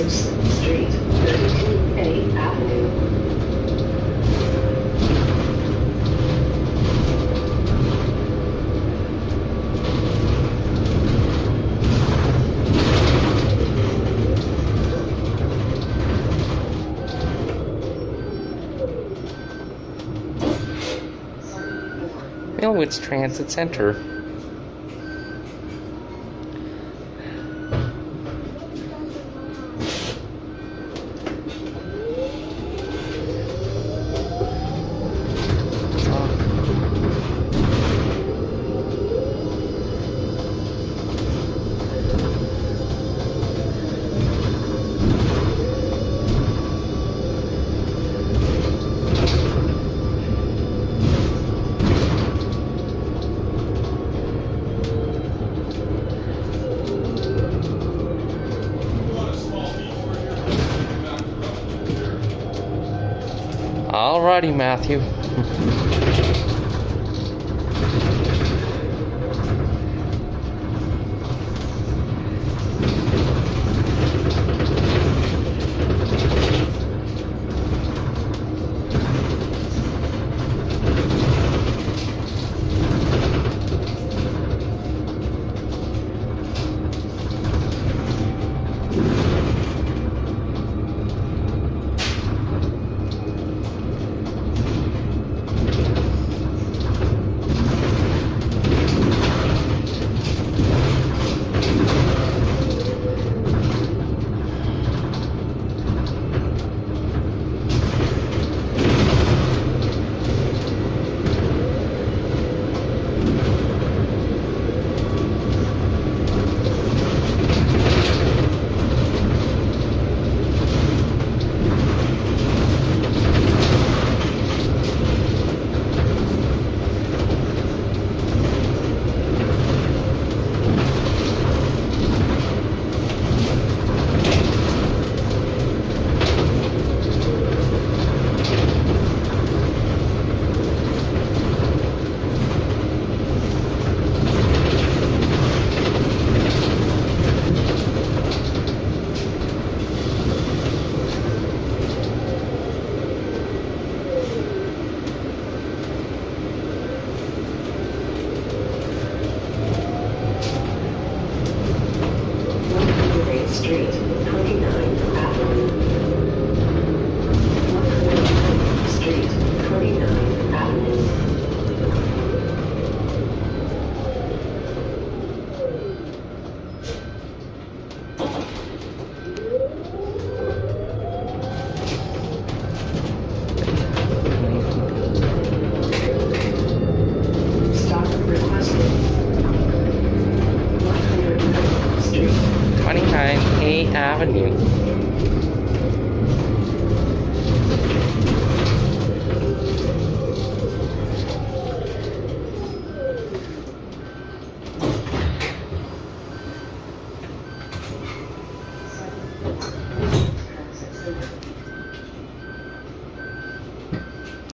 6th Street, 32A Avenue. Milwitz Transit Center. Alrighty, Matthew.